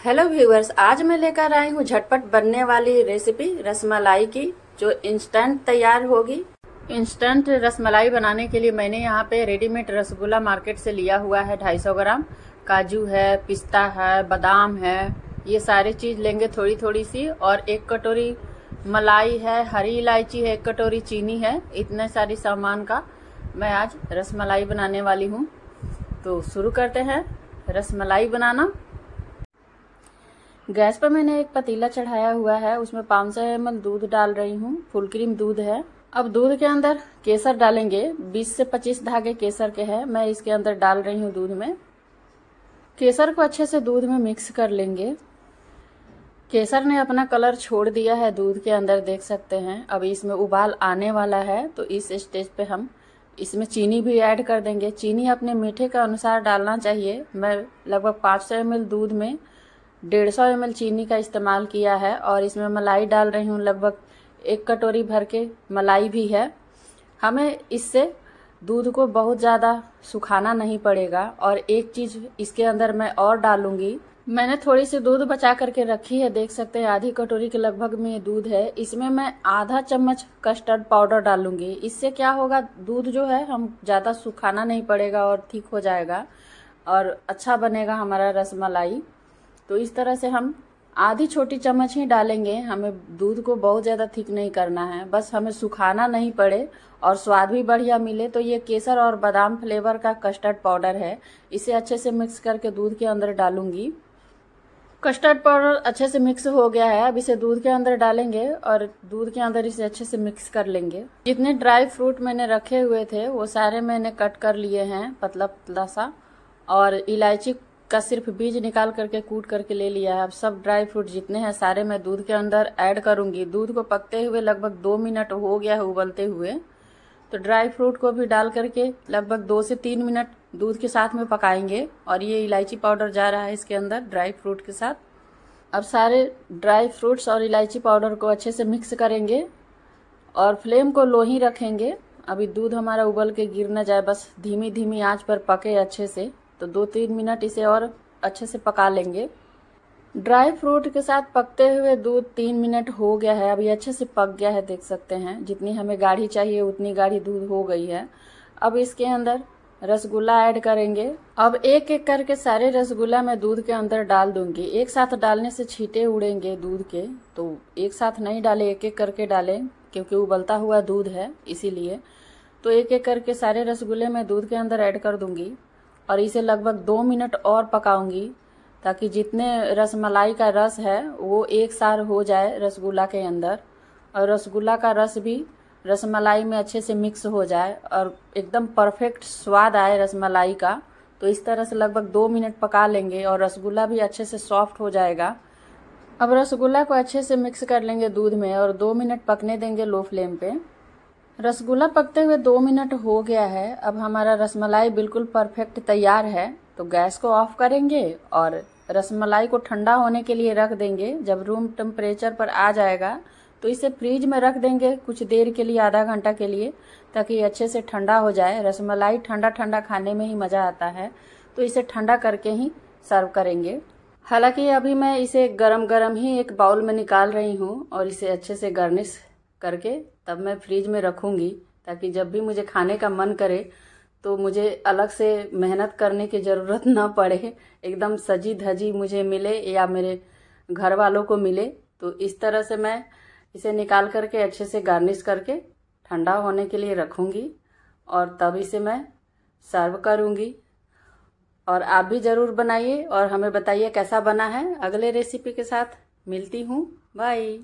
Hello viewers आज मैं लेकर आई हूँ झटपट बनने वाली रेसिपी रसमलाई की, जो इंस्टेंट तैयार होगी। इंस्टेंट रसमलाई बनाने के लिए मैंने यहाँ पे रेडीमेड रसगुल्ला मार्केट से लिया हुआ है 250 ग्राम। काजू है, पिस्ता है, बादाम है, ये सारी चीज़ लेंगे थोड़ी थोड़ी सी। और एक कटोरी मलाई है, हरी इलायची है, एक कटोरी चीनी है, इतने सारी सामान का मैं आज रसमलाई बनाने वाली हूँ। तो शुरू करते हैं रसमलाई बनाना। गैस पर मैंने एक पतीला चढ़ाया हुआ है, उसमें 500 सौ एम दूध डाल रही हूँ, फुल क्रीम दूध है। अब दूध के अंदर केसर डालेंगे 20 से 25 धागे केसर के हैं, मैं इसके अंदर डाल रही हूँ दूध में। केसर को अच्छे से दूध में मिक्स कर लेंगे। केसर ने अपना कलर छोड़ दिया है दूध के अंदर, देख सकते हैं। अब इसमें उबाल आने वाला है तो इस स्टेज पे हम इसमें चीनी भी ऐड कर देंगे। चीनी अपने मीठे के अनुसार डालना चाहिए। मैं लगभग 500 सौ दूध में डेढ़ सौ एम चीनी का इस्तेमाल किया है और इसमें मलाई डाल रही हूँ लगभग एक कटोरी भर के। मलाई भी है। हमें इससे दूध को बहुत ज़्यादा सुखाना नहीं पड़ेगा और एक चीज़ इसके अंदर मैं और डालूँगी। मैंने थोड़ी सी दूध बचा करके रखी है। देख सकते हैं, आधी कटोरी के लगभग में दूध है। इसमें मैं आधा चम्मच कस्टर्ड पाउडर डालूँगी। इससे क्या होगा, दूध जो है, हम ज़्यादा सुखाना नहीं पड़ेगा और ठीक हो जाएगा और अच्छा बनेगा हमारा रसमलाई। तो इस तरह से हम आधी छोटी चम्मच ही डालेंगे। हमें दूध को बहुत ज़्यादा थिक नहीं करना है। बस हमें सुखाना नहीं पड़े और स्वाद भी बढ़िया मिले। तो ये केसर और बादाम फ्लेवर का कस्टर्ड पाउडर है। इसे अच्छे से मिक्स करके दूध के अंदर डालूँगी। कस्टर्ड पाउडर अच्छे से मिक्स हो गया है। अब इसे दूध के अंदर डालेंगे और दूध के अंदर इसे अच्छे से मिक्स कर लेंगे। जितने ड्राई फ्रूट मैंने रखे हुए थे, वो सारे मैंने कट कर लिए हैं, पतला पतला सा। और इलायची का सिर्फ़ बीज निकाल करके कूट करके ले लिया है। अब सब ड्राई फ्रूट जितने हैं, सारे मैं दूध के अंदर ऐड करूँगी। दूध को पकते हुए लगभग दो मिनट हो गया है उबलते हुए। तो ड्राई फ्रूट को भी डाल करके लगभग दो से तीन मिनट दूध के साथ में पकाएँगे और ये इलायची पाउडर जा रहा है इसके अंदर ड्राई फ्रूट के साथ। अब सारे ड्राई फ्रूट्स और इलायची पाउडर को अच्छे से मिक्स करेंगे और फ्लेम को लो ही रखेंगे। अभी दूध हमारा उबल के गिर ना जाए, बस धीमी धीमी आँच पर पके अच्छे से। तो दो तीन मिनट इसे और अच्छे से पका लेंगे। ड्राई फ्रूट के साथ पकते हुए दूध तीन मिनट हो गया है। अभी अच्छे से पक गया है, देख सकते हैं। जितनी हमें गाढ़ी चाहिए, उतनी गाढ़ी दूध हो गई है। अब इसके अंदर रसगुल्ला ऐड करेंगे। अब एक एक करके सारे रसगुल्ला मैं दूध के अंदर डाल दूँगी। एक साथ डालने से छीटे उड़ेंगे दूध के तो एक साथ नहीं डाले एक एक करके डाले, क्योंकि उबलता हुआ दूध है, इसीलिए। तो एक एक करके सारे रसगुल्ले मैं दूध के अंदर ऐड कर दूँगी। और इसे लगभग दो मिनट और पकाऊँगी, ताकि जितने रसमलाई का रस है, वो एक सार हो जाए रसगुल्ला के अंदर। और रसगुल्ला का रस भी रसमलाई में अच्छे से मिक्स हो जाए और एकदम परफेक्ट स्वाद आए रसमलाई का तो इस तरह से लगभग दो मिनट पका लेंगे और रसगुल्ला भी अच्छे से सॉफ्ट हो जाएगा। अब रसगुल्ला को अच्छे से मिक्स कर लेंगे दूध में और दो मिनट पकने देंगे लो फ्लेम पे। रसगुल्ला पकते हुए दो मिनट हो गया है। अब हमारा रसमलाई बिल्कुल परफेक्ट तैयार है। तो गैस को ऑफ़ करेंगे और रसमलाई को ठंडा होने के लिए रख देंगे। जब रूम टेम्परेचर पर आ जाएगा तो इसे फ्रिज में रख देंगे कुछ देर के लिए, आधा घंटा के लिए, ताकि अच्छे से ठंडा हो जाए। रसमलाई ठंडा ठंडा खाने में ही मज़ा आता है। तो इसे ठंडा करके ही सर्व करेंगे। हालाँकि अभी मैं इसे गरम गरम ही एक बाउल में निकाल रही हूँ और इसे अच्छे से गार्निश करके तब मैं फ्रिज में रखूँगी, ताकि जब भी मुझे खाने का मन करे तो मुझे अलग से मेहनत करने की ज़रूरत ना पड़े। एकदम सजी धजी मुझे मिले या मेरे घर वालों को मिले तो इस तरह से मैं इसे निकाल करके अच्छे से गार्निश करके ठंडा होने के लिए रखूँगी, और तब इसे मैं सर्व करूँगी। और आप भी ज़रूर बनाइए, और हमें बताइए कैसा बना है। अगले रेसिपी के साथ मिलती हूँ। बाय।